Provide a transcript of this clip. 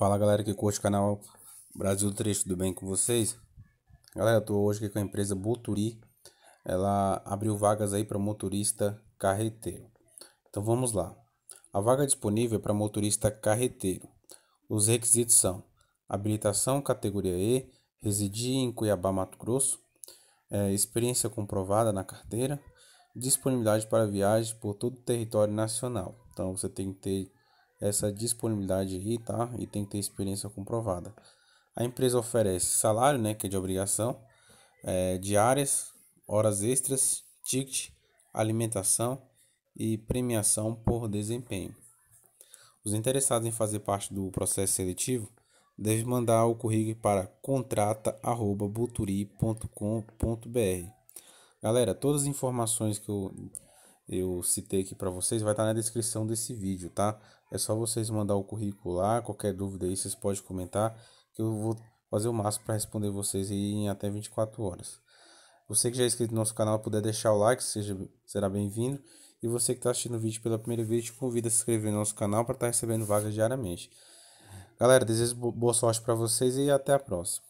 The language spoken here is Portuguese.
Fala galera que curte o canal Brasil 3, tudo bem com vocês? Galera, eu tô hoje aqui com a empresa Buturi. Ela abriu vagas aí para motorista carreteiro. Então vamos lá. A vaga disponível é para motorista carreteiro. Os requisitos são: habilitação categoria E, residir em Cuiabá, Mato Grosso, é, experiência comprovada na carteira, disponibilidade para viagem por todo o território nacional. Então você tem que ter essa disponibilidade aí, tá? E tem que ter experiência comprovada. A empresa oferece salário, né, que é de obrigação, é, diárias, horas extras, ticket, alimentação e premiação por desempenho. Os interessados em fazer parte do processo seletivo devem mandar o currículo para contrata@buturi.com.br. Galera, todas as informações que eu eu citei aqui para vocês vai estar na descrição desse vídeo, tá? É só vocês mandar o currículo lá, qualquer dúvida aí vocês podem comentar, que eu vou fazer o máximo para responder vocês em até 24 horas. Você que já é inscrito no nosso canal, puder deixar o like, seja, será bem-vindo. E você que está assistindo o vídeo pela primeira vez, te convido a se inscrever no nosso canal para estar tá recebendo vagas diariamente. Galera, desejo boa sorte para vocês e até a próxima.